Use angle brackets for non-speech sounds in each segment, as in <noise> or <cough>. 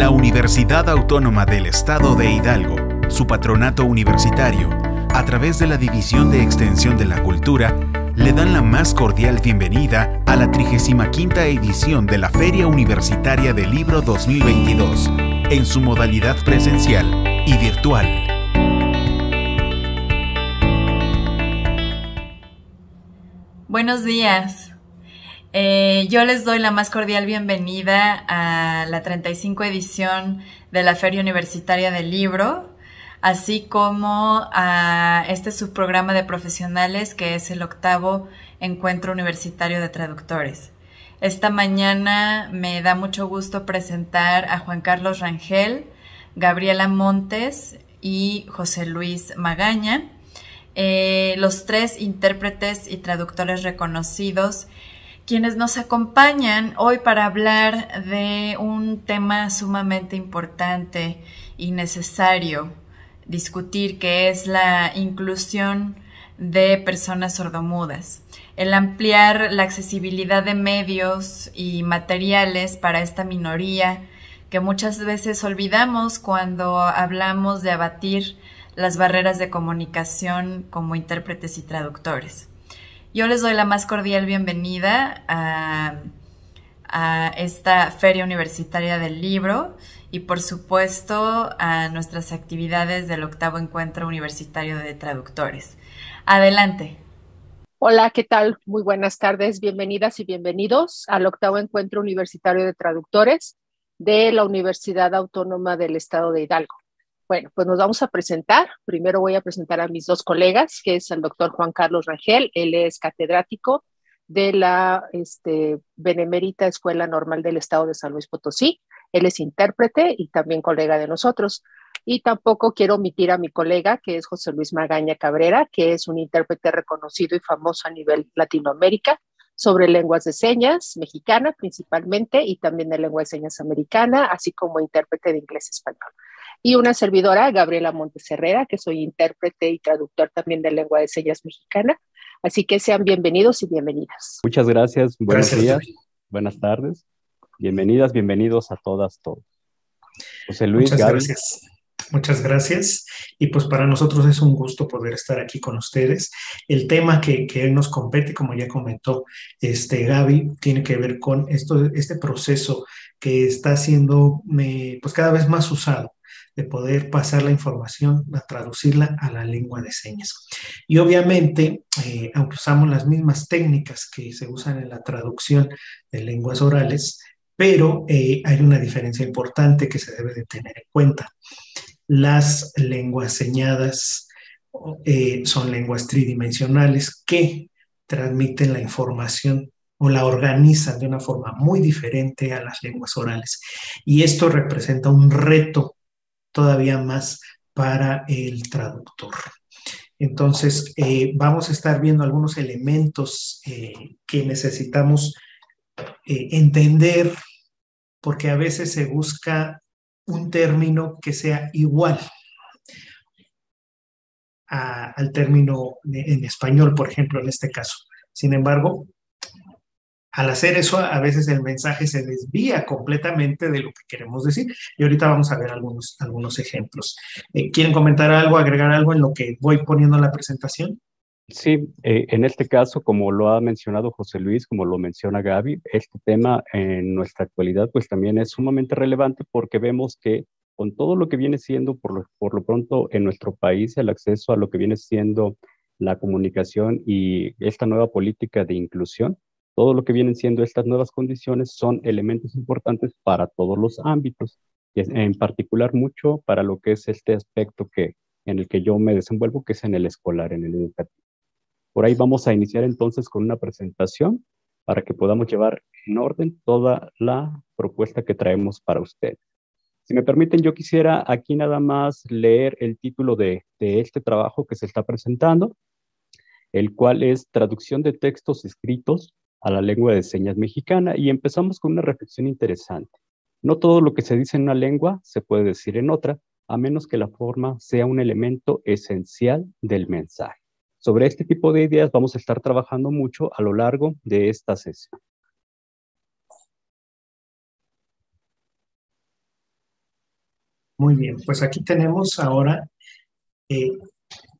La Universidad Autónoma del Estado de Hidalgo, su patronato universitario, a través de la División de Extensión de la Cultura, le dan la más cordial bienvenida a la 35 edición de la Feria Universitaria del Libro 2022, en su modalidad presencial y virtual. Buenos días. Eh, yo les doy la más cordial bienvenida a la 35 edición de la Feria Universitaria del Libro, así como a este subprograma de profesionales que es el octavo Encuentro Universitario de Traductores. Esta mañana me da mucho gusto presentar a Juan Carlos Rangel, Gabriela Montes y José Luis Magaña, eh, los tres intérpretes y traductores reconocidos quienes nos acompañan hoy para hablar de un tema sumamente importante y necesario discutir, que es la inclusión de personas sordomudas, el ampliar la accesibilidad de medios y materiales para esta minoría que muchas veces olvidamos cuando hablamos de abatir las barreras de comunicación como intérpretes y traductores. Yo les doy la más cordial bienvenida a, esta Feria Universitaria del Libro y por supuesto a nuestras actividades del octavo Encuentro Universitario de Traductores. Adelante. Hola, ¿qué tal? Muy buenas tardes, bienvenidas y bienvenidos al octavo Encuentro Universitario de Traductores de la Universidad Autónoma del Estado de Hidalgo. Bueno, pues nos vamos a presentar. Primero voy a presentar a mis dos colegas, que es el doctor Juan Carlos Rangel. Él es catedrático de la este, Benemérita Escuela Normal del Estado de San Luis Potosí. Él es intérprete y también colega de nosotros. Y tampoco quiero omitir a mi colega, que es José Luis Magaña Cabrera, que es un intérprete reconocido y famoso a nivel Latinoamérica sobre lenguas de señas mexicana principalmente y también de lengua de señas americana, así como intérprete de inglés-español y una servidora, Gabriela Montes Herrera, que soy intérprete y traductor también de lengua de señas mexicana. Así que sean bienvenidos y bienvenidas. Muchas gracias, buenos días, buenas tardes, bienvenidas, bienvenidos a todas, todos. José Luis, Muchas gracias. Muchas gracias. Y pues para nosotros es un gusto poder estar aquí con ustedes. El tema que, que nos compete, como ya comentó este Gaby, tiene que ver con esto, este proceso que está siendo pues cada vez más usado de poder pasar la información, a traducirla a la lengua de señas. Y obviamente, eh, aunque usamos las mismas técnicas que se usan en la traducción de lenguas orales, pero eh, hay una diferencia importante que se debe de tener en cuenta. Las lenguas señadas eh, son lenguas tridimensionales que transmiten la información o la organizan de una forma muy diferente a las lenguas orales. Y esto representa un reto todavía más para el traductor. Entonces, eh, vamos a estar viendo algunos elementos eh, que necesitamos eh, entender, porque a veces se busca un término que sea igual al término en español, por ejemplo, en este caso. Sin embargo, al hacer eso, a veces el mensaje se desvía completamente de lo que queremos decir. Y ahorita vamos a ver algunos, algunos ejemplos. Eh, ¿Quieren comentar algo, agregar algo en lo que voy poniendo en la presentación? Sí, eh, en este caso, como lo ha mencionado José Luis, como lo menciona Gaby, este tema en nuestra actualidad pues también es sumamente relevante porque vemos que con todo lo que viene siendo por por lo pronto en nuestro país el acceso a lo que viene siendo la comunicación y esta nueva política de inclusión, todo lo que vienen siendo estas nuevas condiciones son elementos importantes para todos los ámbitos, y en particular mucho para lo que es este aspecto que, en el que yo me desenvuelvo, que es en el escolar, en el educativo. Por ahí vamos a iniciar entonces con una presentación para que podamos llevar en orden toda la propuesta que traemos para ustedes. Si me permiten, yo quisiera aquí nada más leer el título de, de este trabajo que se está presentando, el cual es Traducción de textos escritos a la lengua de señas mexicana y empezamos con una reflexión interesante. No todo lo que se dice en una lengua se puede decir en otra, a menos que la forma sea un elemento esencial del mensaje. Sobre este tipo de ideas vamos a estar trabajando mucho a lo largo de esta sesión. Muy bien, pues aquí tenemos ahora eh,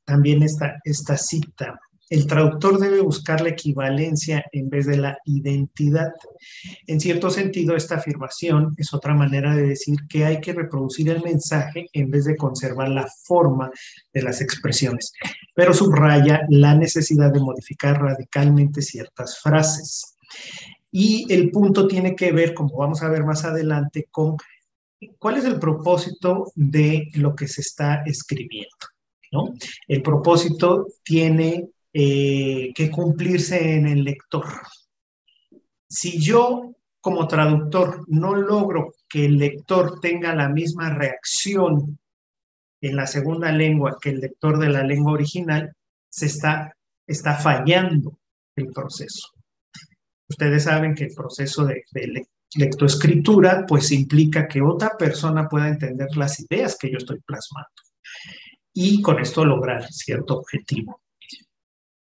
también esta, esta cita. El traductor debe buscar la equivalencia en vez de la identidad. En cierto sentido, esta afirmación es otra manera de decir que hay que reproducir el mensaje en vez de conservar la forma de las expresiones, pero subraya la necesidad de modificar radicalmente ciertas frases. Y el punto tiene que ver, como vamos a ver más adelante, con ¿Cuál es el propósito de lo que se está escribiendo? ¿no? El propósito tiene eh, que cumplirse en el lector. Si yo como traductor no logro que el lector tenga la misma reacción en la segunda lengua que el lector de la lengua original, se está, está fallando el proceso. Ustedes saben que el proceso de, de, lectoescritura, pues implica que otra persona pueda entender las ideas que yo estoy plasmando y con esto lograr cierto objetivo.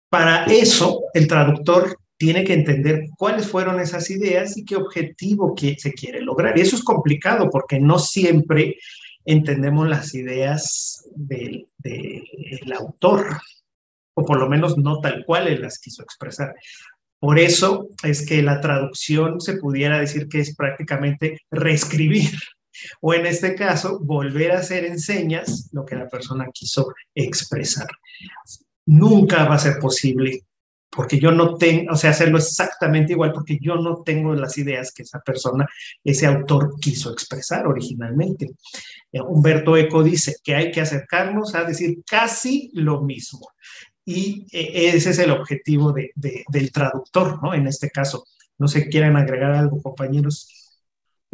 Para eso, el traductor tiene que entender cuáles fueron esas ideas y qué objetivo se quiere lograr. Y eso es complicado porque no siempre entendemos las ideas del, del autor, o por lo menos no tal cual él las quiso expresar. Por eso es que la traducción se pudiera decir que es prácticamente reescribir <laughs> o en este caso volver a hacer en señas lo que la persona quiso expresar. Nunca va a ser posible porque yo no tengo, o sea, hacerlo exactamente igual porque yo no tengo las ideas que esa persona, ese autor quiso expresar originalmente. Eh, Humberto Eco dice que hay que acercarnos a decir casi lo mismo. Y eh, ese es el objetivo del traductor, ¿no? En este caso. No sé, ¿quieren agregar algo, compañeros?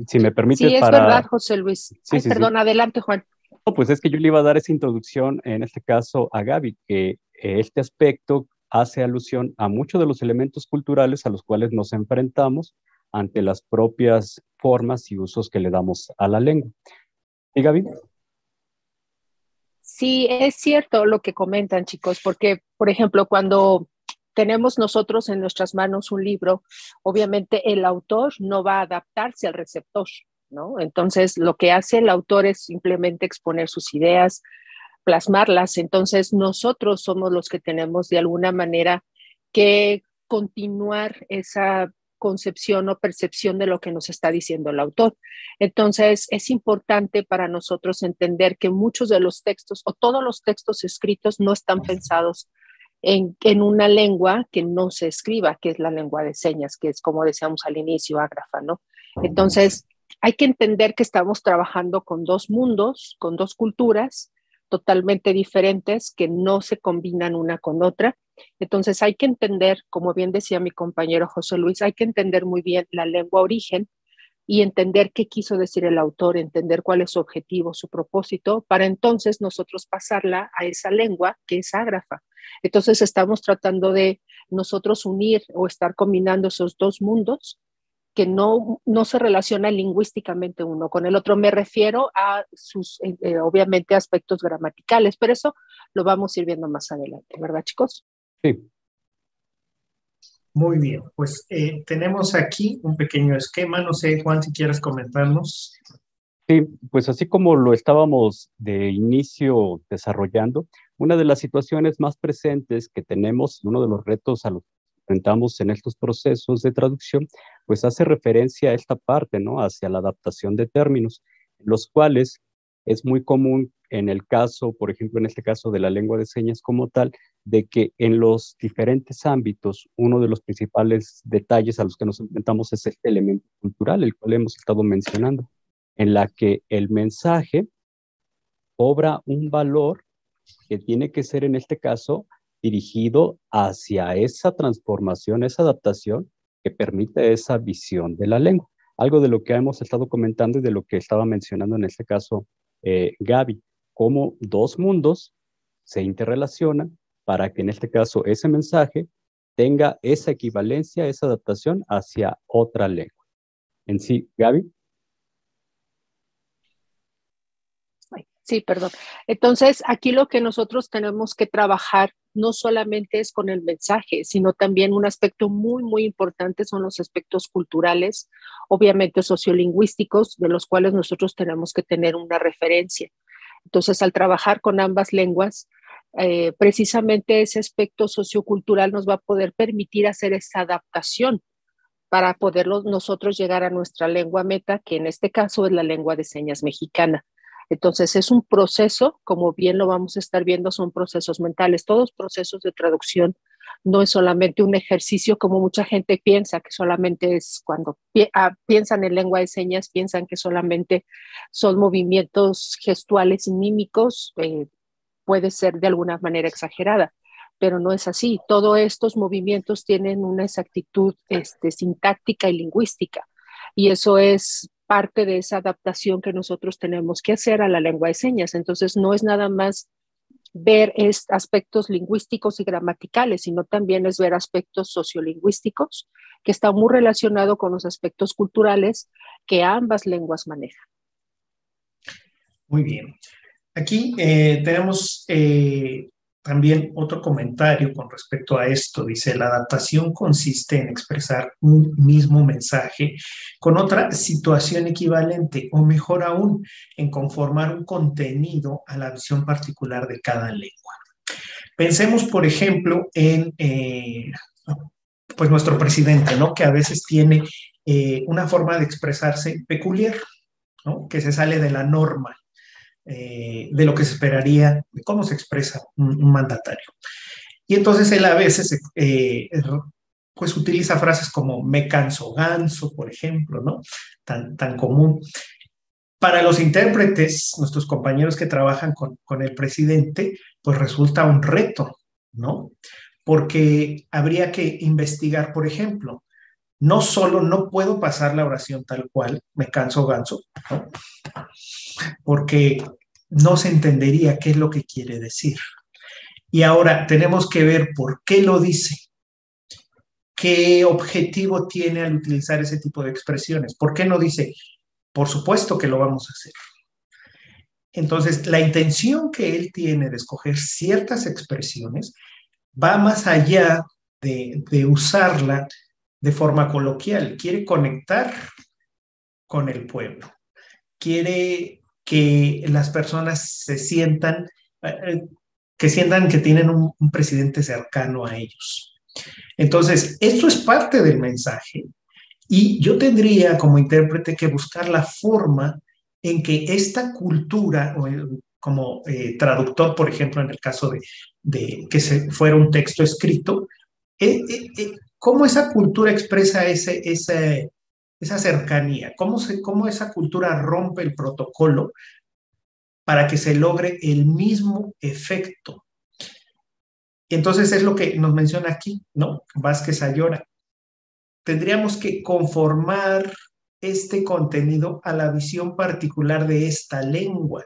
Si me permite. Sí, es verdad, José Luis. perdón, adelante, Juan. No, pues es que yo le iba a dar esa introducción, en este caso, a Gaby, que este aspecto hace alusión a muchos de los elementos culturales a los cuales nos enfrentamos ante las propias formas y usos que le damos a la lengua. ¿Y Gaby? Sí, es cierto lo que comentan, chicos, porque, por ejemplo, cuando tenemos nosotros en nuestras manos un libro, obviamente el autor no va a adaptarse al receptor, ¿no? Entonces, lo que hace el autor es simplemente exponer sus ideas, plasmarlas. Entonces, nosotros somos los que tenemos de alguna manera que continuar esa concepción o percepción de lo que nos está diciendo el autor. Entonces, es importante para nosotros entender que muchos de los textos o todos los textos escritos no están pensados en, en, una lengua que no se escriba, que es la lengua de señas, que es como decíamos al inicio, ágrafa, ¿no? Entonces, hay que entender que estamos trabajando con dos mundos, con dos culturas totalmente diferentes que no se combinan una con otra entonces hay que entender, como bien decía mi compañero José Luis, hay que entender muy bien la lengua origen y entender qué quiso decir el autor, entender cuál es su objetivo, su propósito, para entonces nosotros pasarla a esa lengua que es ágrafa. Entonces estamos tratando de nosotros unir o estar combinando esos dos mundos que no, no se relacionan lingüísticamente uno con el otro. Me refiero a sus, eh, eh, obviamente, aspectos gramaticales, pero eso lo vamos a ir viendo más adelante, ¿verdad, chicos? Sí. Muy bien, pues eh, tenemos aquí un pequeño esquema. No sé, Juan, si quieres comentarnos. Sí, pues así como lo estábamos de inicio desarrollando, una de las situaciones más presentes que tenemos, uno de los retos a los que en estos procesos de traducción, pues hace referencia a esta parte, ¿no? Hacia la adaptación de términos, los cuales es muy común en el caso, por ejemplo, en este caso de la lengua de señas como tal, de que en los diferentes ámbitos, uno de los principales detalles a los que nos enfrentamos es este elemento cultural, el cual hemos estado mencionando, en la que el mensaje cobra un valor que tiene que ser en este caso dirigido hacia esa transformación, esa adaptación que permite esa visión de la lengua. Algo de lo que hemos estado comentando y de lo que estaba mencionando en este caso eh, Gaby, cómo dos mundos se interrelacionan para que en este caso ese mensaje tenga esa equivalencia, esa adaptación hacia otra lengua. En sí, Gaby. Sí, perdón. Entonces, aquí lo que nosotros tenemos que trabajar no solamente es con el mensaje, sino también un aspecto muy, muy importante son los aspectos culturales, obviamente sociolingüísticos, de los cuales nosotros tenemos que tener una referencia. Entonces, al trabajar con ambas lenguas, eh, precisamente ese aspecto sociocultural nos va a poder permitir hacer esa adaptación para poder nosotros llegar a nuestra lengua meta, que en este caso es la lengua de señas mexicana. Entonces es un proceso, como bien lo vamos a estar viendo, son procesos mentales. Todos procesos de traducción no es solamente un ejercicio como mucha gente piensa, que solamente es cuando ah, piensan en lengua de señas, piensan que solamente son movimientos gestuales y mímicos, eh, puede ser de alguna manera exagerada, pero no es así. Todos estos movimientos tienen una exactitud este, sintáctica y lingüística, y eso es parte de esa adaptación que nosotros tenemos que hacer a la lengua de señas. Entonces, no es nada más ver aspectos lingüísticos y gramaticales, sino también es ver aspectos sociolingüísticos que están muy relacionados con los aspectos culturales que ambas lenguas manejan. Muy bien. Aquí eh, tenemos eh, también otro comentario con respecto a esto. Dice, la adaptación consiste en expresar un mismo mensaje con otra situación equivalente o mejor aún, en conformar un contenido a la visión particular de cada lengua. Pensemos, por ejemplo, en eh, pues nuestro presidente, ¿no? Que a veces tiene eh, una forma de expresarse peculiar, ¿no? Que se sale de la norma. Eh, de lo que se esperaría, de cómo se expresa un, mandatario. Y entonces él a veces eh, pues utiliza frases como me canso ganso, por ejemplo, ¿no? Tan, tan común. Para los intérpretes, nuestros compañeros que trabajan con, con el presidente, pues resulta un reto, ¿no? Porque habría que investigar, por ejemplo, no solo no puedo pasar la oración tal cual, me canso ganso, porque no se entendería qué es lo que quiere decir. Y ahora tenemos que ver por qué lo dice, qué objetivo tiene al utilizar ese tipo de expresiones, por qué no dice, por supuesto que lo vamos a hacer. Entonces, la intención que él tiene de escoger ciertas expresiones va más allá de usarla de forma coloquial, quiere conectar con el pueblo, quiere que las personas se sientan, eh, que sientan que tienen un, presidente cercano a ellos. Entonces, esto es parte del mensaje y yo tendría como intérprete que buscar la forma en que esta cultura, como eh, traductor, por ejemplo, en el caso de, que se fuera un texto escrito, eh, cómo esa cultura expresa ese, esa cercanía, cómo, cómo esa cultura rompe el protocolo para que se logre el mismo efecto. Entonces es lo que nos menciona aquí, ¿no? Vázquez Ayora. Tendríamos que conformar este contenido a la visión particular de esta lengua.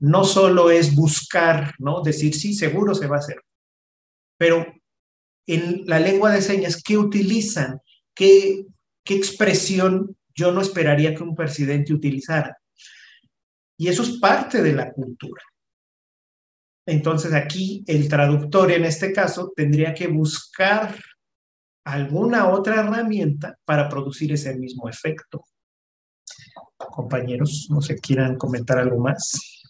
No solo es buscar, ¿no? Decir, sí, seguro se va a hacer. Pero en la lengua de señas, ¿qué utilizan? ¿Qué, qué expresión yo no esperaría que un presidente utilizara. Y eso es parte de la cultura. Entonces aquí el traductor en este caso tendría que buscar alguna otra herramienta para producir ese mismo efecto. Compañeros, no sé, quieran comentar algo más.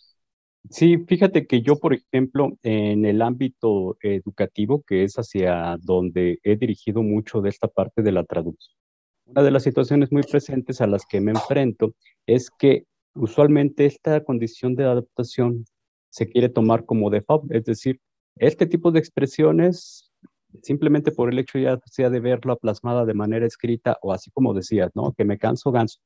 Sí, fíjate que yo, por ejemplo, en el ámbito educativo, que es hacia donde he dirigido mucho de esta parte de la traducción, una de las situaciones muy presentes a las que me enfrento es que usualmente esta condición de adaptación se quiere tomar como default, es decir, este tipo de expresiones, simplemente por el hecho ya sea de verlo plasmada de manera escrita o así como decías, ¿no? Que me canso ganso.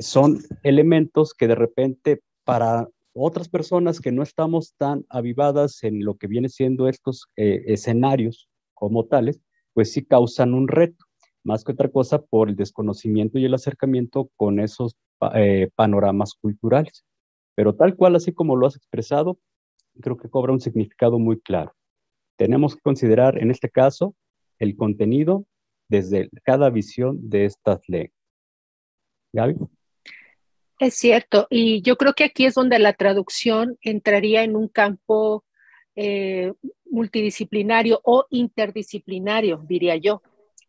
Son elementos que de repente para otras personas que no estamos tan avivadas en lo que viene siendo estos eh, escenarios como tales, pues sí causan un reto más que otra cosa por el desconocimiento y el acercamiento con esos eh, panoramas culturales. Pero tal cual, así como lo has expresado, creo que cobra un significado muy claro. Tenemos que considerar, en este caso, el contenido desde cada visión de estas leyes. ¿Gaby? Es cierto, y yo creo que aquí es donde la traducción entraría en un campo eh, multidisciplinario o interdisciplinario, diría yo,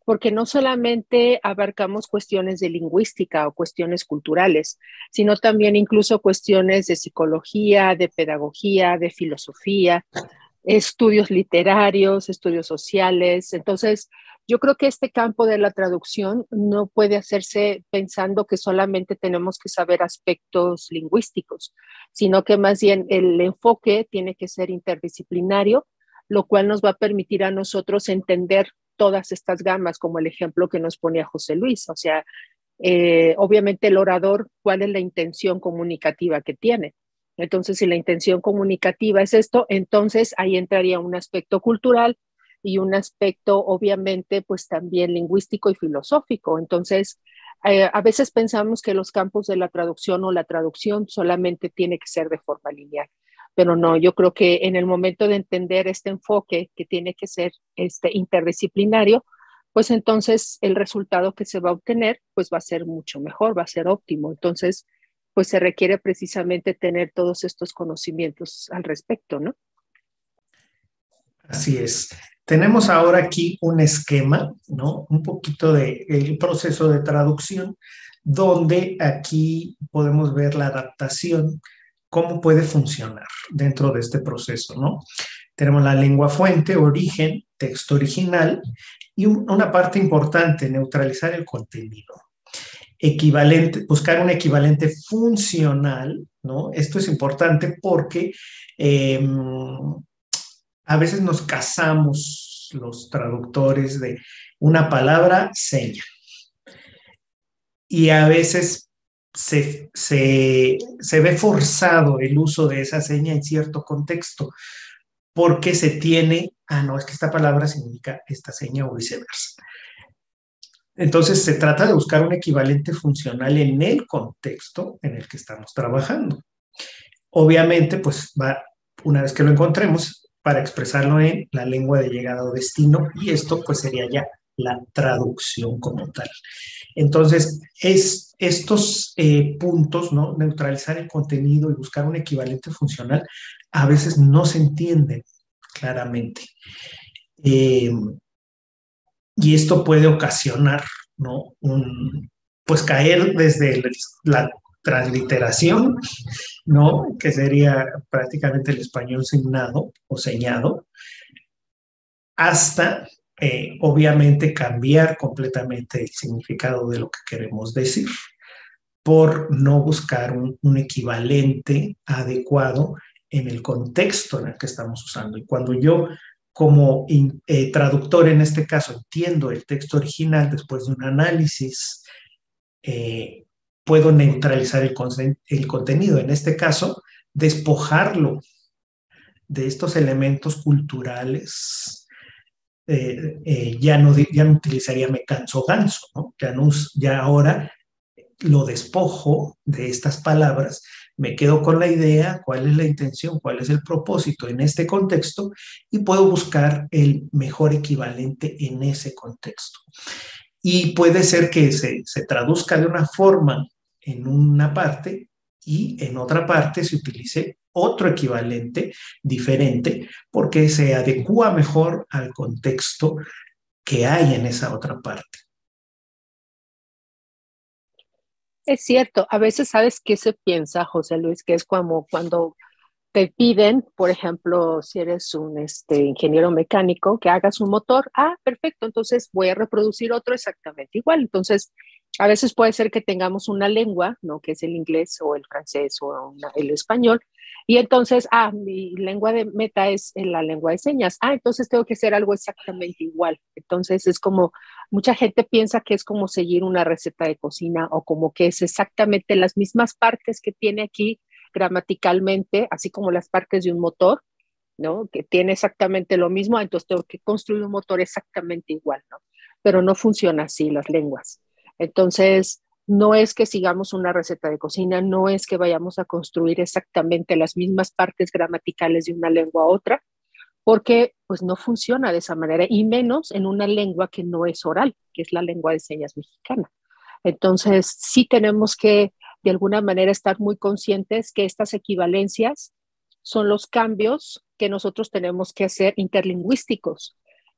porque no solamente abarcamos cuestiones de lingüística o cuestiones culturales, sino también incluso cuestiones de psicología, de pedagogía, de filosofía, estudios literarios, estudios sociales. Entonces, yo creo que este campo de la traducción no puede hacerse pensando que solamente tenemos que saber aspectos lingüísticos, sino que más bien el enfoque tiene que ser interdisciplinario, lo cual nos va a permitir a nosotros entender todas estas gamas, como el ejemplo que nos ponía José Luis. O sea, eh, obviamente el orador, ¿cuál es la intención comunicativa que tiene? Entonces, si la intención comunicativa es esto, entonces ahí entraría un aspecto cultural y un aspecto, obviamente, pues también lingüístico y filosófico. Entonces, eh, a veces pensamos que los campos de la traducción o la traducción solamente tiene que ser de forma lineal pero no, yo creo que en el momento de entender este enfoque que tiene que ser este interdisciplinario, pues entonces el resultado que se va a obtener pues va a ser mucho mejor, va a ser óptimo. Entonces, pues se requiere precisamente tener todos estos conocimientos al respecto, ¿no? Así es. Tenemos ahora aquí un esquema, ¿no? Un poquito del el proceso de traducción, donde aquí podemos ver la adaptación cómo puede funcionar dentro de este proceso, ¿no? Tenemos la lengua fuente, origen, texto original y una parte importante, neutralizar el contenido. Equivalente, buscar un equivalente funcional, ¿no? Esto es importante porque em, a veces nos casamos los traductores de una palabra seña. Y a veces se, se, ve forzado el uso de esa seña en cierto contexto, porque se tiene, ah, no, es que esta palabra significa esta seña o viceversa. Entonces se trata de buscar un equivalente funcional en el contexto en el que estamos trabajando. Obviamente, pues va, una vez que lo encontremos, para expresarlo en la lengua de llegada o destino, y esto pues sería ya la traducción como tal. Entonces, es, estos eh, puntos, ¿no? neutralizar el contenido y buscar un equivalente funcional, a veces no se entienden claramente. Eh, y esto puede ocasionar, ¿no? Un, pues caer desde la transliteración, ¿no? Que sería prácticamente el español signado o señado, hasta eh, obviamente cambiar completamente el significado de lo que queremos decir por no buscar un, equivalente adecuado en el contexto en el que estamos usando. Y cuando yo como eh, traductor en este caso entiendo el texto original después de un análisis, eh, puedo neutralizar el, el, contenido. En este caso, despojarlo de estos elementos culturales eh, eh, ya, no, ya no utilizaría me canso ganso. Ya, no, ya ahora lo despojo de estas palabras, me quedo con la idea, cuál es la intención, cuál es el propósito en este contexto y puedo buscar el mejor equivalente en ese contexto. Y puede ser que se, se traduzca de una forma en una parte y en otra parte se utilice otro equivalente diferente porque se adecua mejor al contexto que hay en esa otra parte. Es cierto, a veces sabes qué se piensa, José Luis, que es como cuando te piden, por ejemplo, si eres un este, ingeniero mecánico, que hagas un motor, ah, perfecto, entonces voy a reproducir otro exactamente igual. Entonces, a veces puede ser que tengamos una lengua, ¿no? Que es el inglés o el francés o el español, y entonces, ah, mi lengua de meta es en la lengua de señas. Ah, entonces tengo que hacer algo exactamente igual. Entonces es como, mucha gente piensa que es como seguir una receta de cocina o como que es exactamente las mismas partes que tiene aquí gramaticalmente, así como las partes de un motor, ¿no? Que tiene exactamente lo mismo, entonces tengo que construir un motor exactamente igual, ¿no? Pero no funciona así las lenguas. Entonces, no es que sigamos una receta de cocina, no es que vayamos a construir exactamente las mismas partes gramaticales de una lengua a otra, porque pues no funciona de esa manera, y menos en una lengua que no es oral, que es la lengua de señas mexicana. Entonces, sí tenemos que de alguna manera estar muy conscientes que estas equivalencias son los cambios que nosotros tenemos que hacer interlingüísticos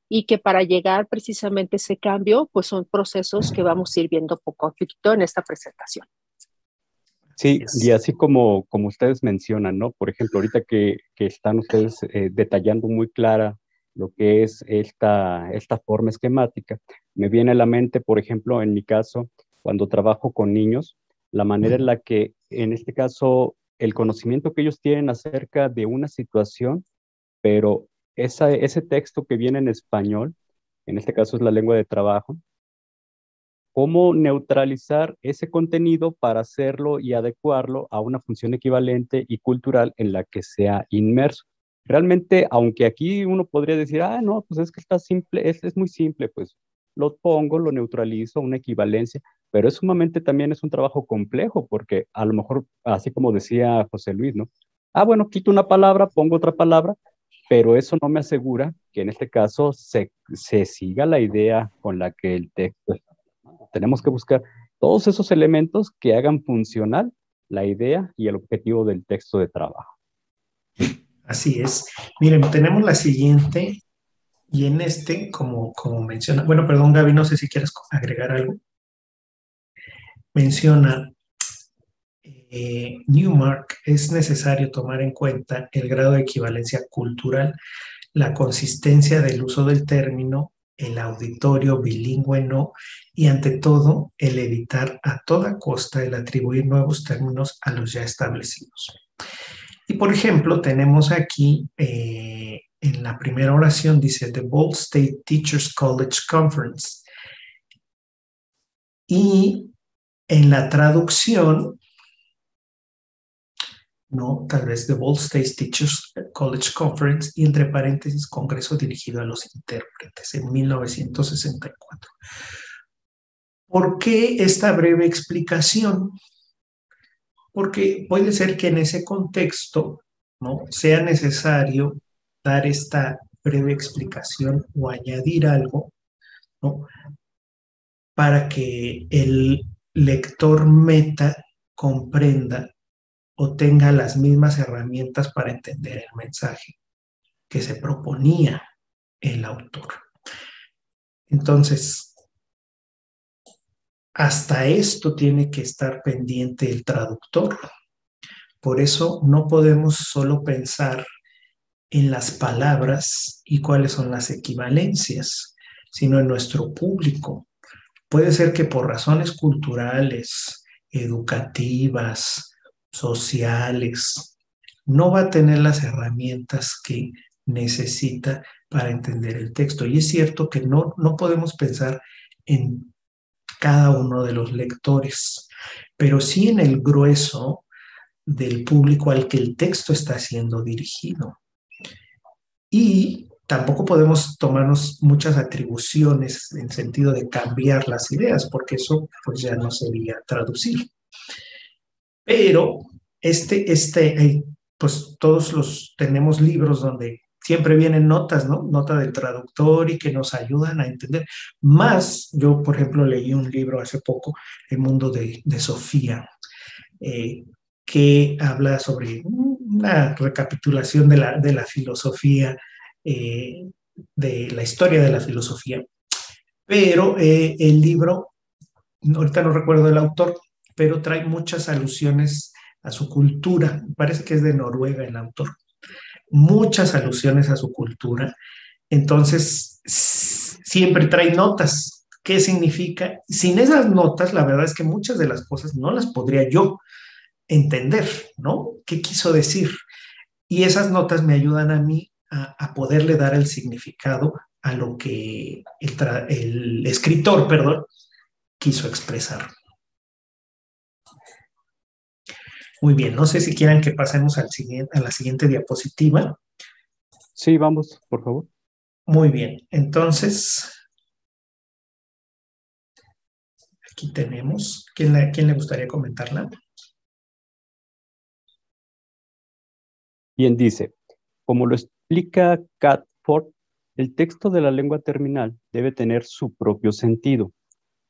y que para llegar precisamente a ese cambio, pues son procesos que vamos a ir viendo poco a poquito en esta presentación. Sí, y así como, como ustedes mencionan, ¿no? Por ejemplo, ahorita que, que están ustedes eh, detallando muy clara lo que es esta, esta forma esquemática, me viene a la mente, por ejemplo, en mi caso, cuando trabajo con niños, la manera en la que, en este caso, el conocimiento que ellos tienen acerca de una situación, pero esa, ese texto que viene en español, en este caso es la lengua de trabajo, cómo neutralizar ese contenido para hacerlo y adecuarlo a una función equivalente y cultural en la que sea inmerso. Realmente, aunque aquí uno podría decir, ah, no, pues es que está simple, es, es muy simple, pues lo pongo, lo neutralizo, una equivalencia, pero es sumamente también es un trabajo complejo porque a lo mejor, así como decía José Luis, ¿no? Ah, bueno, quito una palabra, pongo otra palabra, pero eso no me asegura que en este caso se, se siga la idea con la que el texto. Tenemos que buscar todos esos elementos que hagan funcional la idea y el objetivo del texto de trabajo. Así es. Miren, tenemos la siguiente y en este, como, como menciona, bueno, perdón Gaby, no sé si quieres agregar algo. Menciona, eh, Newmark, es necesario tomar en cuenta el grado de equivalencia cultural, la consistencia del uso del término, el auditorio bilingüe no, y ante todo, el evitar a toda costa el atribuir nuevos términos a los ya establecidos. Y por ejemplo, tenemos aquí eh, en la primera oración dice The Ball State Teachers College Conference. Y en la traducción, no, tal vez The Ball State Teachers College Conference y entre paréntesis Congreso dirigido a los intérpretes en 1964. ¿Por qué esta breve explicación? Porque puede ser que en ese contexto ¿no? sea necesario dar esta breve explicación o añadir algo, ¿no? Para que el lector meta comprenda o tenga las mismas herramientas para entender el mensaje que se proponía el autor. Entonces, hasta esto tiene que estar pendiente el traductor. Por eso no podemos solo pensar en las palabras y cuáles son las equivalencias, sino en nuestro público. Puede ser que por razones culturales, educativas, sociales, no va a tener las herramientas que necesita para entender el texto. Y es cierto que no, no podemos pensar en cada uno de los lectores, pero sí en el grueso del público al que el texto está siendo dirigido. Y tampoco podemos tomarnos muchas atribuciones en sentido de cambiar las ideas, porque eso pues ya no sería traducir. Pero este, este, eh, pues todos los tenemos libros donde siempre vienen notas, ¿no? Nota del traductor y que nos ayudan a entender. Más, yo por ejemplo leí un libro hace poco, El mundo de, Sofía, eh, que habla sobre una recapitulación de la, de la filosofía, eh, de la historia de la filosofía. Pero eh, el libro, ahorita no recuerdo el autor, pero trae muchas alusiones a su cultura. Parece que es de Noruega el autor. Muchas alusiones a su cultura. Entonces, siempre trae notas. ¿Qué significa? Sin esas notas, la verdad es que muchas de las cosas no las podría yo entender, ¿no? ¿Qué quiso decir? Y esas notas me ayudan a mí a, poderle dar el significado a lo que el, escritor, perdón, quiso expresar. Muy bien, no sé si quieran que pasemos al siguiente, a la siguiente diapositiva. Sí, vamos, por favor. Muy bien, entonces, aquí tenemos, ¿quién, ¿quién le gustaría comentarla? Bien, dice, como lo explica Catford, el texto de la lengua terminal debe tener su propio sentido.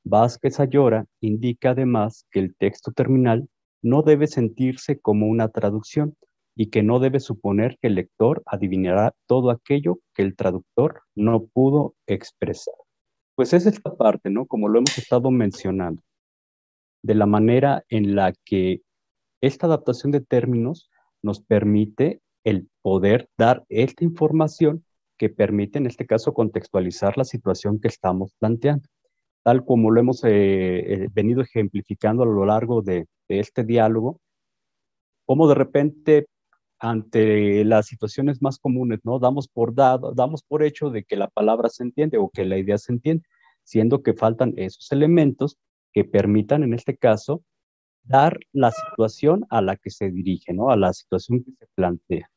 Vázquez Ayora indica además que el texto terminal no debe sentirse como una traducción, y que no debe suponer que el lector adivinará todo aquello que el traductor no pudo expresar. Pues es esta parte, ¿no? Como lo hemos estado mencionando, de la manera en la que esta adaptación de términos nos permite el poder dar esta información que permite, en este caso, contextualizar la situación que estamos planteando. Tal como lo hemos eh, eh, venido ejemplificando a lo largo de, de este diálogo, como de repente ante las situaciones más comunes, ¿no? Damos por dado, damos por hecho de que la palabra se entiende o que la idea se entiende, siendo que faltan esos elementos que permitan, en este caso, dar la situación a la que se dirige, ¿no? A la situación que se plantea.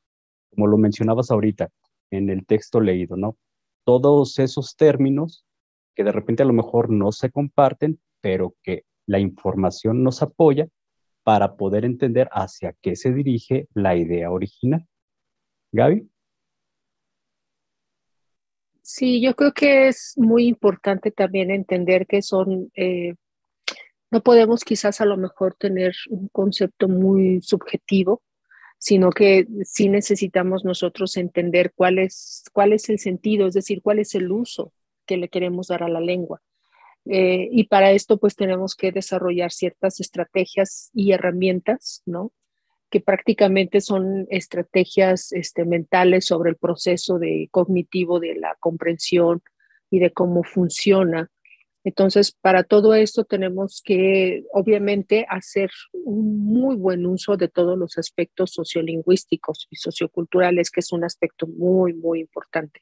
Como lo mencionabas ahorita en el texto leído, ¿no? Todos esos términos que de repente a lo mejor no se comparten, pero que la información nos apoya para poder entender hacia qué se dirige la idea original. Gaby. Sí, yo creo que es muy importante también entender que son, eh, no podemos quizás a lo mejor tener un concepto muy subjetivo, sino que sí necesitamos nosotros entender cuál es, cuál es el sentido, es decir, cuál es el uso que le queremos dar a la lengua. Eh, y para esto pues tenemos que desarrollar ciertas estrategias y herramientas, ¿no? Que prácticamente son estrategias este, mentales sobre el proceso de cognitivo de la comprensión y de cómo funciona. Entonces, para todo esto tenemos que, obviamente, hacer un muy buen uso de todos los aspectos sociolingüísticos y socioculturales, que es un aspecto muy, muy importante,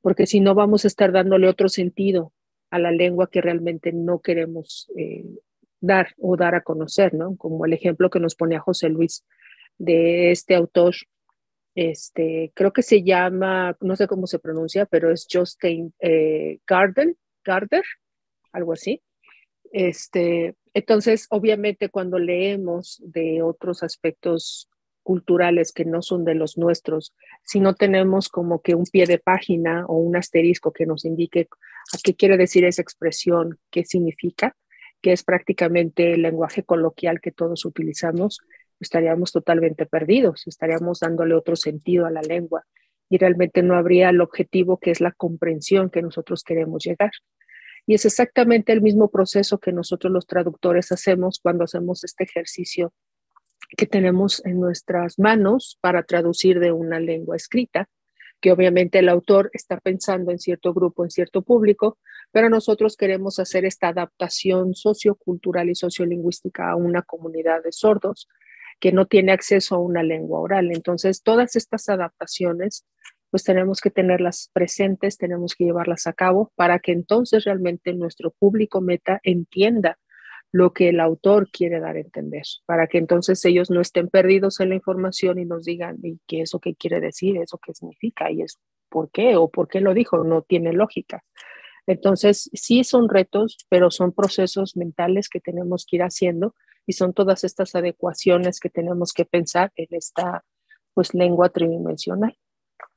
porque si no vamos a estar dándole otro sentido a la lengua que realmente no queremos eh, dar o dar a conocer, ¿no? Como el ejemplo que nos pone a José Luis de este autor, este, creo que se llama, no sé cómo se pronuncia, pero es Justin eh, Garder, algo así. Este, entonces, obviamente, cuando leemos de otros aspectos culturales que no son de los nuestros, si no tenemos como que un pie de página o un asterisco que nos indique a qué quiere decir esa expresión, qué significa, que es prácticamente el lenguaje coloquial que todos utilizamos, estaríamos totalmente perdidos, estaríamos dándole otro sentido a la lengua y realmente no habría el objetivo que es la comprensión que nosotros queremos llegar. Y es exactamente el mismo proceso que nosotros los traductores hacemos cuando hacemos este ejercicio que tenemos en nuestras manos para traducir de una lengua escrita, que obviamente el autor está pensando en cierto grupo, en cierto público, pero nosotros queremos hacer esta adaptación sociocultural y sociolingüística a una comunidad de sordos que no tiene acceso a una lengua oral. Entonces, todas estas adaptaciones, pues tenemos que tenerlas presentes, tenemos que llevarlas a cabo para que entonces realmente nuestro público meta entienda lo que el autor quiere dar a entender, para que entonces ellos no estén perdidos en la información y nos digan, ¿y qué eso qué quiere decir? ¿Eso qué significa? ¿Y es por qué? ¿O por qué lo dijo? No tiene lógica. Entonces, sí son retos, pero son procesos mentales que tenemos que ir haciendo y son todas estas adecuaciones que tenemos que pensar en esta pues lengua tridimensional.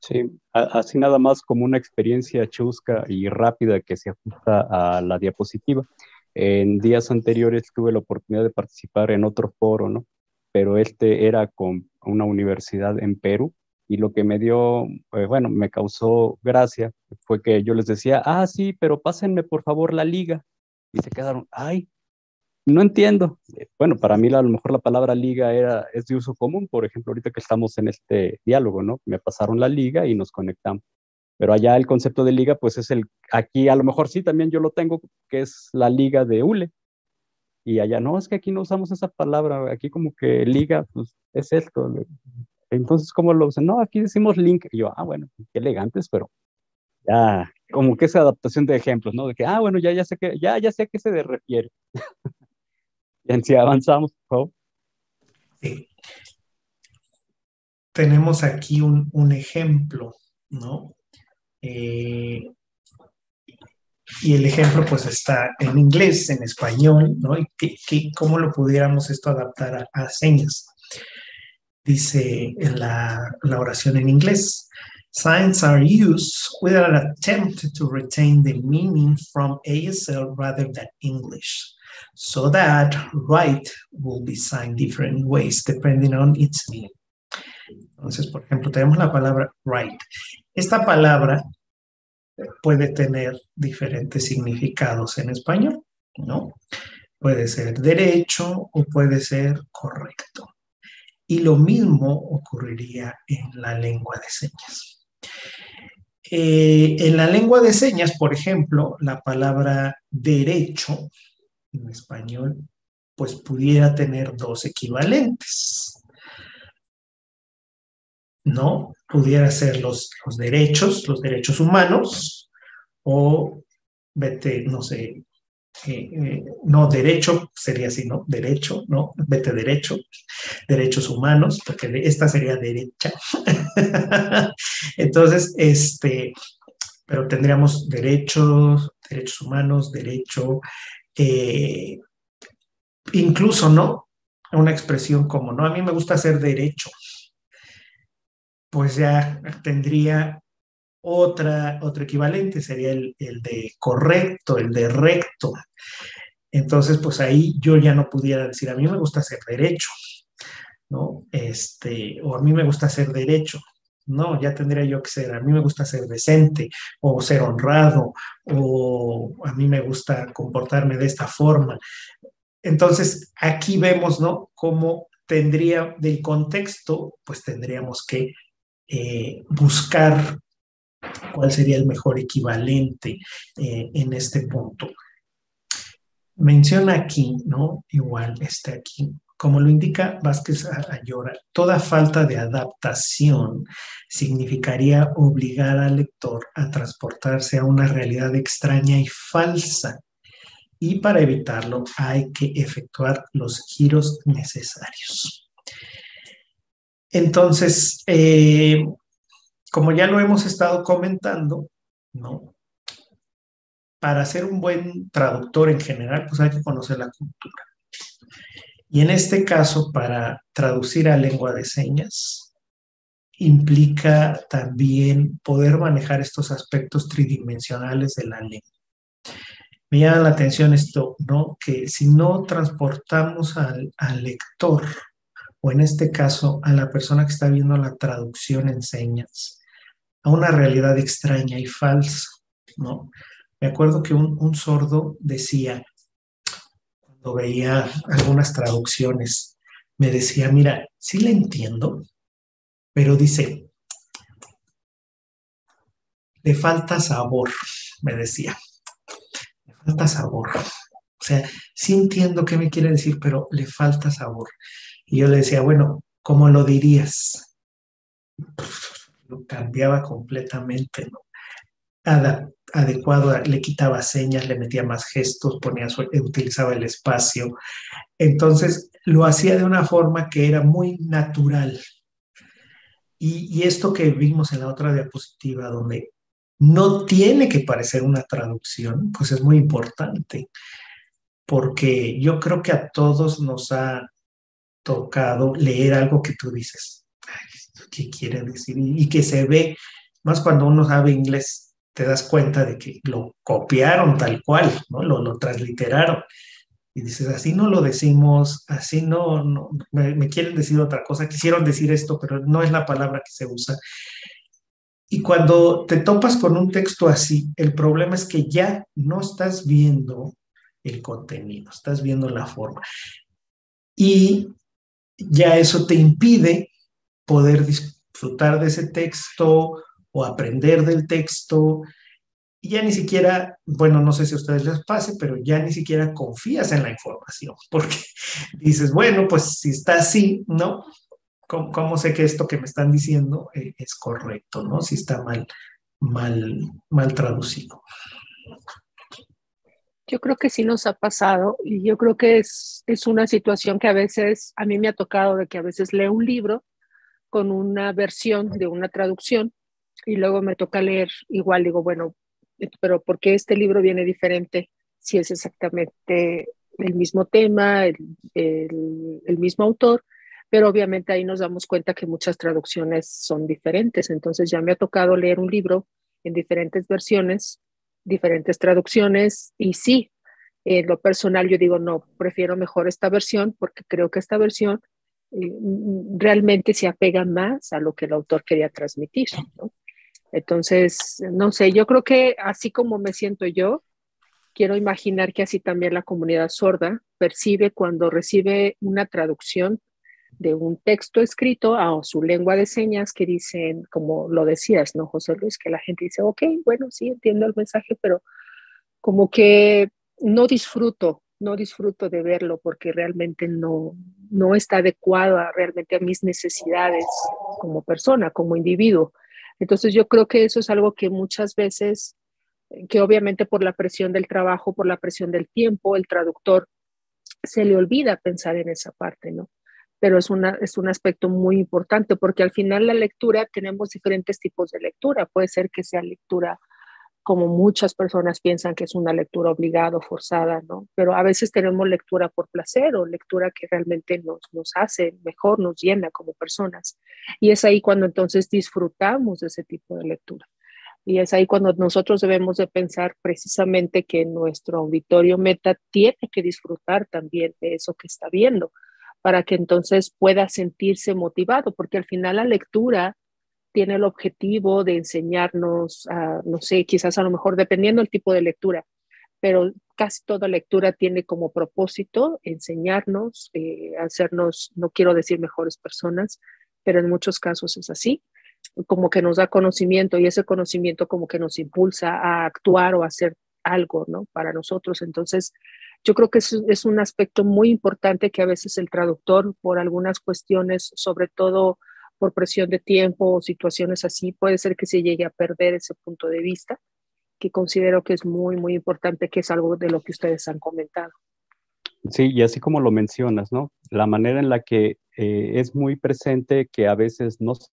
Sí, así nada más como una experiencia chusca y rápida que se ajusta a la diapositiva. En días anteriores tuve la oportunidad de participar en otro foro, ¿no? Pero este era con una universidad en Perú y lo que me dio, eh, bueno, me causó gracia fue que yo les decía, ah, sí, pero pásenme por favor la liga. Y se quedaron, ay, no entiendo. Bueno, para mí a lo mejor la palabra liga era, es de uso común, por ejemplo, ahorita que estamos en este diálogo, ¿no? Me pasaron la liga y nos conectamos pero allá el concepto de liga, pues es el, aquí a lo mejor sí, también yo lo tengo, que es la liga de hule. Y allá no, es que aquí no usamos esa palabra, aquí como que liga, pues es esto. Entonces, ¿cómo lo usan? No, aquí decimos link. Y yo, ah, bueno, qué elegantes, pero ya, como que esa adaptación de ejemplos, ¿no? De que, ah, bueno, ya, ya sé que, ya, ya sé a qué se refiere. <laughs> y si avanzamos, por Sí. Tenemos aquí un, un ejemplo, ¿no? Eh, y el ejemplo pues está en inglés, en español, ¿no? Y que, cómo lo pudiéramos esto adaptar a, señas. Dice en la, la, oración en inglés, signs are used with an attempt to retain the meaning from ASL rather than English, so that right will be signed different ways depending on its meaning. Entonces, por ejemplo, tenemos la palabra right. Esta palabra puede tener diferentes significados en español, ¿no? Puede ser derecho o puede ser correcto. Y lo mismo ocurriría en la lengua de señas. Eh, en la lengua de señas, por ejemplo, la palabra derecho en español, pues pudiera tener dos equivalentes. ¿No? Pudiera ser los, los derechos, los derechos humanos, o vete, no sé, eh, no, derecho sería así, ¿no? Derecho, ¿no? Vete derecho, derechos humanos, porque esta sería derecha. <laughs> Entonces, este, pero tendríamos derechos, derechos humanos, derecho, eh, incluso, ¿no? Una expresión como, no, a mí me gusta hacer derecho. Pues ya tendría otra, otro equivalente sería el, de correcto, el de recto. Entonces, pues ahí yo ya no pudiera decir, a mí me gusta hacer derecho, ¿no? Este, o a mí me gusta hacer derecho. No, ya tendría yo que ser, a mí me gusta ser decente o ser honrado o a mí me gusta comportarme de esta forma. Entonces, aquí vemos, ¿no? Cómo tendría del contexto, pues tendríamos que eh, buscar cuál sería el mejor equivalente eh, en este punto. Menciona aquí, ¿no? Igual está aquí. Como lo indica Vázquez Ayora, toda falta de adaptación significaría obligar al lector a transportarse a una realidad extraña y falsa. Y para evitarlo hay que efectuar los giros necesarios. Entonces, eh, como ya lo hemos estado comentando, ¿no? Para ser un buen traductor en general, pues hay que conocer la cultura. Y en este caso, para traducir a lengua de señas, implica también poder manejar estos aspectos tridimensionales de la lengua. Me llama la atención esto, ¿no? Que si no transportamos al, lector, o en este caso a la persona que está viendo la traducción en señas, a una realidad extraña y falsa, ¿no? Me acuerdo que un, sordo decía, veía algunas traducciones, me decía, mira, sí le entiendo, pero dice, le falta sabor, me decía, le falta sabor. O sea, sí entiendo qué me quiere decir, pero le falta sabor. Y yo le decía, bueno, ¿cómo lo dirías? lo cambiaba completamente, ¿no? Adecuado, le quitaba señas, le metía más gestos, ponía utilizaba el espacio. Entonces lo hacía de una forma que era muy natural. Y, y esto que vimos en la otra diapositiva, donde no tiene que parecer una traducción, pues es muy importante, porque yo creo que a todos nos ha tocado leer algo que tú dices, qué quiere decir y, que se ve, más cuando uno sabe inglés, te das cuenta de que lo copiaron tal cual, ¿no? Lo, lo transliteraron. Y dices, así no lo decimos, así no, no me, quieren decir otra cosa, quisieron decir esto, pero no es la palabra que se usa. Y cuando te topas con un texto así, el problema es que ya no estás viendo el contenido, estás viendo la forma. Y ya eso te impide poder disfrutar de ese texto o aprender del texto. Y ya ni siquiera, bueno, no sé si a ustedes les pase, pero ya ni siquiera confías en la información, <laughs> porque dices, bueno, pues si está así, ¿no? ¿Cómo, sé que esto que me están diciendo eh, es correcto, ¿no? Si está mal, mal, mal traducido. Yo creo que sí nos ha pasado y yo creo que es, es una situación que a veces, a mí me ha tocado de que a veces leo un libro con una versión de una traducción y luego me toca leer igual, digo, bueno, pero ¿por qué este libro viene diferente si es exactamente el mismo tema, el, el, mismo autor? Pero obviamente ahí nos damos cuenta que muchas traducciones son diferentes. Entonces ya me ha tocado leer un libro en diferentes versiones, diferentes traducciones y sí, en lo personal yo digo, no, prefiero mejor esta versión porque creo que esta versión eh, realmente se apega más a lo que el autor quería transmitir. Entonces, no sé, yo creo que así como me siento yo, quiero imaginar que así también la comunidad sorda percibe cuando recibe una traducción de un texto escrito a su lengua de señas que dicen, como lo decías, ¿no, José Luis? Que la gente dice, ok, bueno, sí, entiendo el mensaje, pero como que no disfruto, no disfruto de verlo porque realmente no, no está adecuado realmente a mis necesidades como persona, como individuo. Entonces yo creo que eso es algo que muchas veces, que obviamente por la presión del trabajo, por la presión del tiempo, el traductor se le olvida pensar en esa parte, ¿no? Pero es, una, es un aspecto muy importante porque al final la lectura, tenemos diferentes tipos de lectura. Puede ser que sea lectura como muchas personas piensan que es una lectura obligada o forzada, ¿no? Pero a veces tenemos lectura por placer o lectura que realmente nos, nos hace mejor, nos llena como personas. Y es ahí cuando entonces disfrutamos de ese tipo de lectura. Y es ahí cuando nosotros debemos de pensar precisamente que nuestro auditorio meta tiene que disfrutar también de eso que está viendo, para que entonces pueda sentirse motivado, porque al final la lectura tiene el objetivo de enseñarnos, no sé, quizás a lo mejor dependiendo del tipo de lectura, pero casi toda lectura tiene como propósito enseñarnos, eh, hacernos, no quiero decir mejores personas, pero en muchos casos es así, como que nos da conocimiento y ese conocimiento como que nos impulsa a actuar o a hacer algo, ¿no? Para nosotros. Entonces, yo creo que es, es un aspecto muy importante que a veces el traductor, por algunas cuestiones, sobre todo por presión de tiempo o situaciones así, puede ser que se llegue a perder ese punto de vista, que considero que es muy, muy importante, que es algo de lo que ustedes han comentado. Sí, y así como lo mencionas, ¿no? La manera en la que eh, es muy presente que a veces no se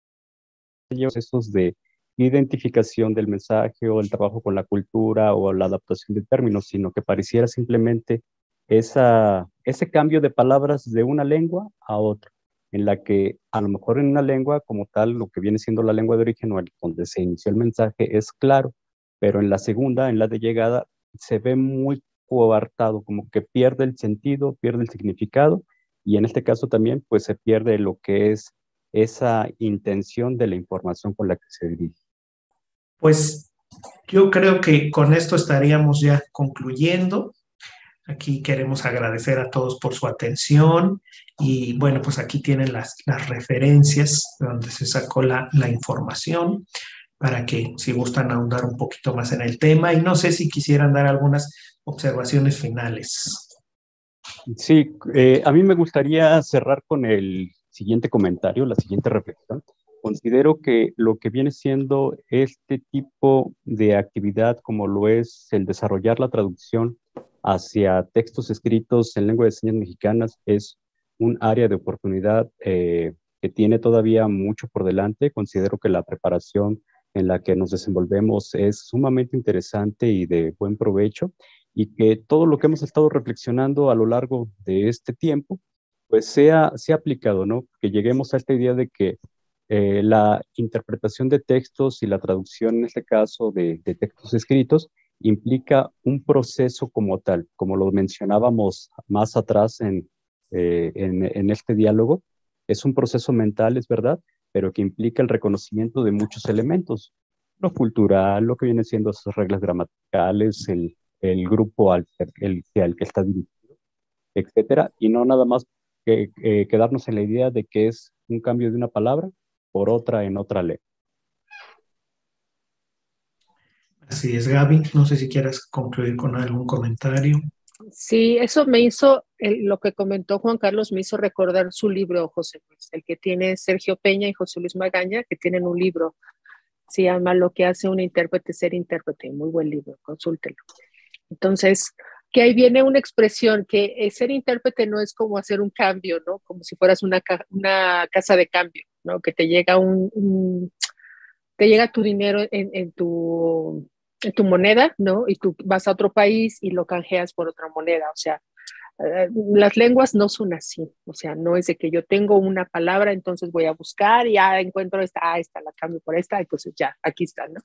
procesos de identificación del mensaje o el trabajo con la cultura o la adaptación de términos, sino que pareciera simplemente esa, ese cambio de palabras de una lengua a otra en la que a lo mejor en una lengua como tal, lo que viene siendo la lengua de origen o el, donde se inició el mensaje es claro, pero en la segunda, en la de llegada, se ve muy coartado, como que pierde el sentido, pierde el significado y en este caso también pues se pierde lo que es esa intención de la información con la que se dirige. Pues yo creo que con esto estaríamos ya concluyendo. Aquí queremos agradecer a todos por su atención y bueno, pues aquí tienen las, las referencias donde se sacó la, la, información para que si gustan ahondar un poquito más en el tema y no sé si quisieran dar algunas observaciones finales. Sí, eh, a mí me gustaría cerrar con el siguiente comentario, la siguiente reflexión. Considero que lo que viene siendo este tipo de actividad, como lo es el desarrollar la traducción hacia textos escritos en lengua de señas mexicanas es un área de oportunidad eh, que tiene todavía mucho por delante. Considero que la preparación en la que nos desenvolvemos es sumamente interesante y de buen provecho y que todo lo que hemos estado reflexionando a lo largo de este tiempo, pues sea, sea aplicado, ¿no? Que lleguemos a esta idea de que eh, la interpretación de textos y la traducción, en este caso, de, de textos escritos, implica un proceso como tal, como lo mencionábamos más atrás en, eh, en, este diálogo. Es un proceso mental, es verdad, pero que implica el reconocimiento de muchos elementos, lo cultural, lo que viene siendo esas reglas gramaticales, el, el grupo al, el, al que está dirigido, etcétera, y no nada más que, eh, quedarnos en la idea de que es un cambio de una palabra por otra en otra ley. Así es, Gaby. No sé si quieras concluir con algún comentario. Sí, eso me hizo, lo que comentó Juan Carlos me hizo recordar su libro, José Luis, el que tiene Sergio Peña y José Luis Magaña, que tienen un libro, se llama Lo que hace un intérprete ser intérprete, muy buen libro, consúltelo. Entonces, que ahí viene una expresión que eh, ser intérprete no es como hacer un cambio, ¿no? Como si fueras una, una casa de cambio, ¿no? Que te llega un, te llega tu dinero en tu tu moneda, ¿no? Y tú vas a otro país y lo canjeas por otra moneda. O sea, eh, las lenguas no son así. O sea, no es de que yo tengo una palabra, entonces voy a buscar y ya encuentro esta, ah, esta la cambio por esta, entonces ya, aquí está, ¿no?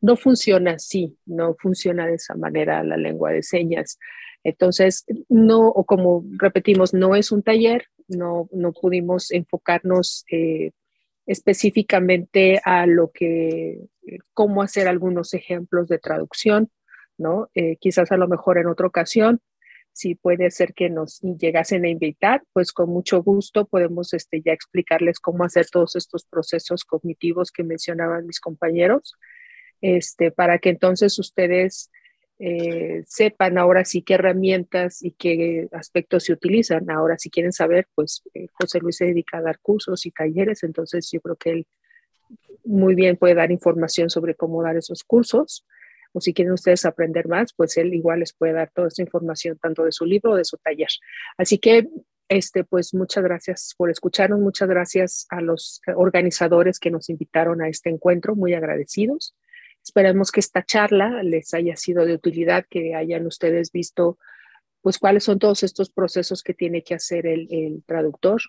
No funciona así, no funciona de esa manera la lengua de señas. Entonces, no, o como repetimos, no es un taller, no, no pudimos enfocarnos eh, específicamente a lo que, cómo hacer algunos ejemplos de traducción, ¿no? Eh, quizás a lo mejor en otra ocasión, si puede ser que nos llegasen a invitar, pues con mucho gusto podemos este, ya explicarles cómo hacer todos estos procesos cognitivos que mencionaban mis compañeros, este, para que entonces ustedes eh, sepan ahora sí qué herramientas y qué aspectos se utilizan. Ahora, si quieren saber, pues eh, José Luis se dedica a dar cursos y talleres, entonces yo creo que él muy bien puede dar información sobre cómo dar esos cursos. O si quieren ustedes aprender más, pues él igual les puede dar toda esa información, tanto de su libro o de su taller. Así que, este, pues muchas gracias por escucharnos, muchas gracias a los organizadores que nos invitaron a este encuentro, muy agradecidos. Esperemos que esta charla les haya sido de utilidad, que hayan ustedes visto pues cuáles son todos estos procesos que tiene que hacer el, traductor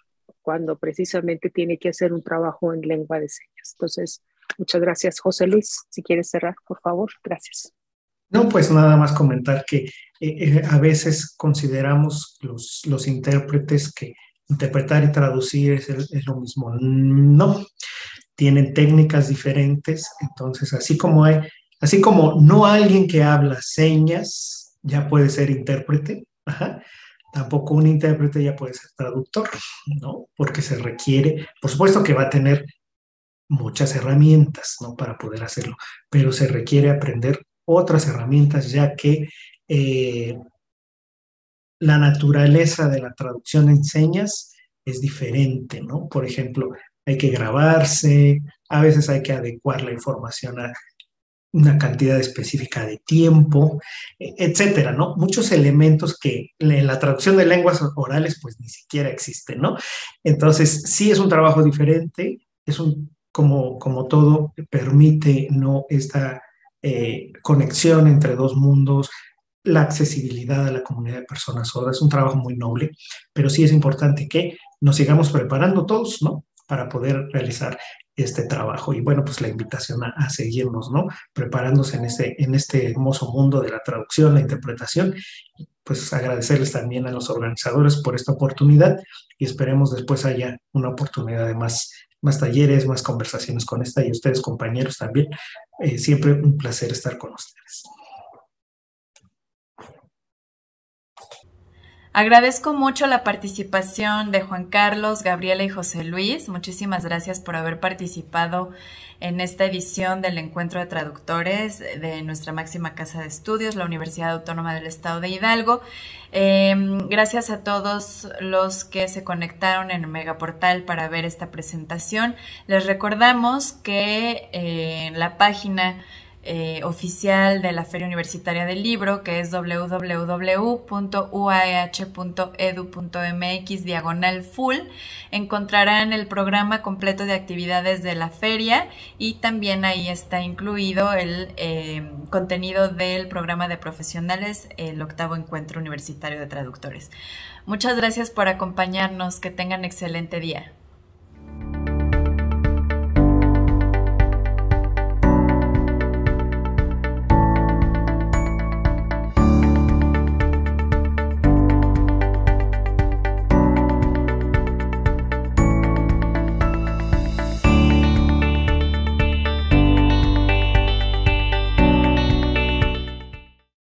cuando precisamente tiene que hacer un trabajo en lengua de señas. Entonces, muchas gracias. José Luis, si quieres cerrar, por favor, gracias. No, pues nada más comentar que eh, eh, a veces consideramos los, los intérpretes que interpretar y traducir es, es, lo mismo. No, tienen técnicas diferentes, entonces así como hay, así como no alguien que habla señas ya puede ser intérprete, tampoco un intérprete ya puede ser traductor, ¿no? Porque se requiere, por supuesto que va a tener muchas herramientas, ¿no? Para poder hacerlo, pero se requiere aprender otras herramientas ya que eh, la naturaleza de la traducción en señas es diferente, ¿no? Por ejemplo, hay que grabarse, a veces hay que adecuar la información a una cantidad específica de tiempo, e, etcétera, ¿no? Muchos elementos que en la traducción de lenguas orales pues ni siquiera existen, ¿no? Entonces, sí es un trabajo diferente, es un, como, como todo, permite, ¿no? Esta eh, conexión entre dos mundos, la accesibilidad a la comunidad de personas sordas, es un trabajo muy noble, pero sí es importante que nos sigamos preparando todos, ¿no? Para poder realizar este trabajo. Y bueno, pues la invitación a, seguirnos, ¿no? Preparándose en este, en este hermoso mundo de la traducción, la interpretación. Pues agradecerles también a los organizadores por esta oportunidad y esperemos después haya una oportunidad de más, más talleres, más conversaciones con esta y ustedes compañeros también. Eh, siempre un placer estar con ustedes. Agradezco mucho la participación de Juan Carlos, Gabriela y José Luis. Muchísimas gracias por haber participado en esta edición del Encuentro de Traductores de nuestra máxima casa de estudios, la Universidad Autónoma del Estado de Hidalgo. Em, gracias a todos los que se conectaron en Megaportal para ver esta presentación. Les recordamos que eh, en la página eh, oficial de la Feria Universitaria del Libro, que es www.uaeh.edu.mx diagonal full. Encontrarán el programa completo de actividades de la feria y también ahí está incluido el eh, contenido del programa de profesionales, el octavo encuentro universitario de traductores. Muchas gracias por acompañarnos, que tengan excelente día.